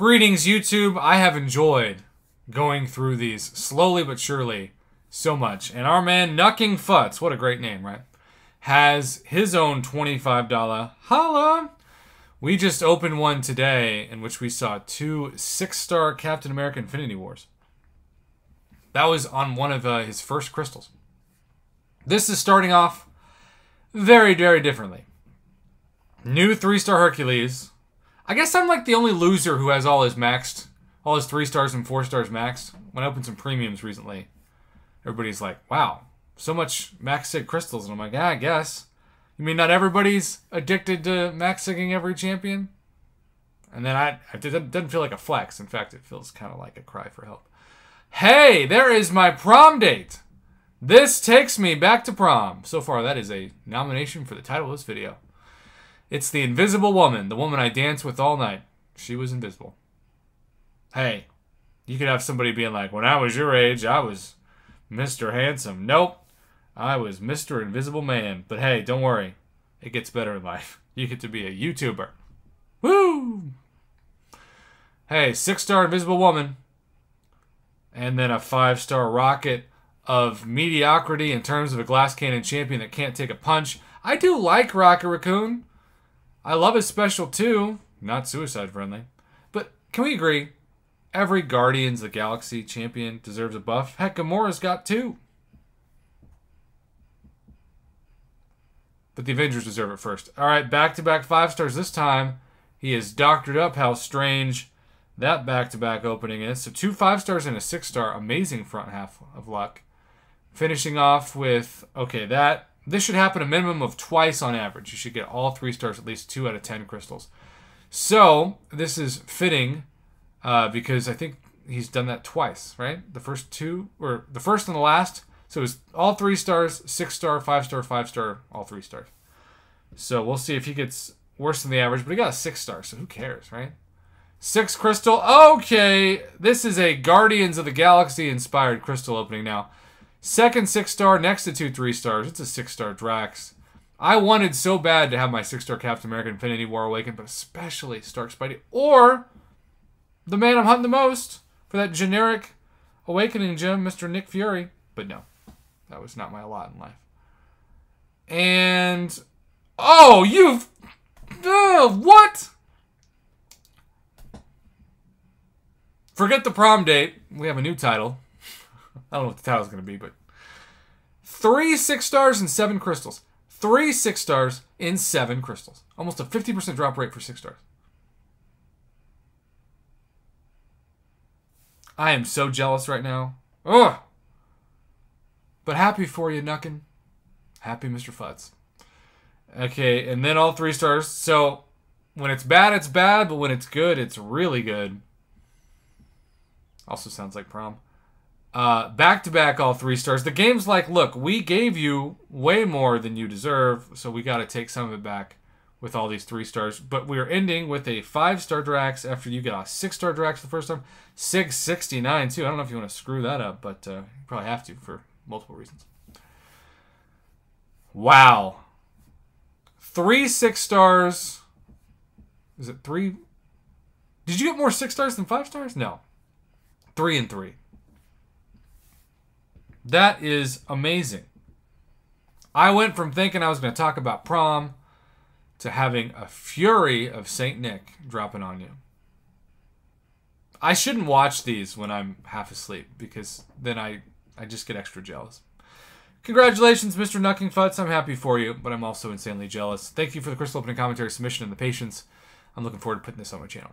Greetings, YouTube. I have enjoyed going through these slowly but surely so much. And our man, Nucking Futz, what a great name, right? Has his own $25 holla. We just opened one today in which we saw two six star Captain America Infinity Wars. That was on one of uh, his first crystals. This is starting off very, very differently. New three star Hercules. I guess I'm like the only loser who has all his maxed, all his three stars and four stars maxed. When I opened some premiums recently, everybody's like, wow, so much max sig crystals. And I'm like, yeah, I guess. You mean not everybody's addicted to max sigging every champion? And then I, it doesn't feel like a flex. In fact, it feels kind of like a cry for help. Hey, there is my prom date. This takes me back to prom. So far, that is a nomination for the title of this video. It's the invisible woman, the woman I danced with all night. She was invisible. Hey, you could have somebody being like, when I was your age, I was Mr. Handsome. Nope. I was Mr. Invisible Man. But hey, don't worry. It gets better in life. You get to be a YouTuber. Woo! Hey, six star Invisible Woman. And then a five star rocket of mediocrity in terms of a glass cannon champion that can't take a punch. I do like Rocket Raccoon. I love his special too. Not suicide friendly. But can we agree? Every Guardians of the Galaxy champion deserves a buff. Heck, Gamora's got two. But the Avengers deserve it first. All right, back to back five stars this time. He is doctored up. How strange that back to back opening is. So two five stars and a six star. Amazing front half of luck. Finishing off with, okay, that this should happen a minimum of twice on average. You should get all three stars, at least two out of ten crystals. So this is fitting uh, because I think he's done that twice, right? The first two, or the first and the last. So it's all three stars, six star, five star, five star, all three stars. So we'll see if he gets worse than the average, but he got a six star, so who cares, right? Six crystal. Okay, this is a Guardians of the Galaxy inspired crystal opening now. Second six star next to two three stars. It's a six star Drax. I wanted so bad to have my six star Captain America Infinity War Awakened, but especially Stark Spidey or the man I'm hunting the most for that generic Awakening gem, Mr. Nick Fury. But no, that was not my lot in life. And oh, you've uh, what? Forget the prom date. We have a new title. I don't know what the title's going to be, but three six stars and seven crystals. Three six stars in seven crystals. Almost a 50% drop rate for six stars. I am so jealous right now. Ugh. But happy for you, Nuckin. Happy Mr. Futz. Okay, and then all three stars. So when it's bad, it's bad, but when it's good, it's really good. Also sounds like prom. Back to back, all three stars. The game's like, look, we gave you way more than you deserve, so we got to take some of it back with all these three stars. But we're ending with a five star Drax after you got a six star Drax the first time. 669 too. I don't know if you want to screw that up, but uh, you probably have to for multiple reasons. Wow. Three six stars. Is it three? Did you get more six stars than five stars? No. Three and three. That is amazing. I went from thinking I was going to talk about prom to having a fury of St. Nick dropping on you. I shouldn't watch these when I'm half asleep because then I, I just get extra jealous. Congratulations, Mr. Nucking Futz. I'm happy for you, but I'm also insanely jealous. Thank you for the crystal opening commentary submission and the patience. I'm looking forward to putting this on my channel.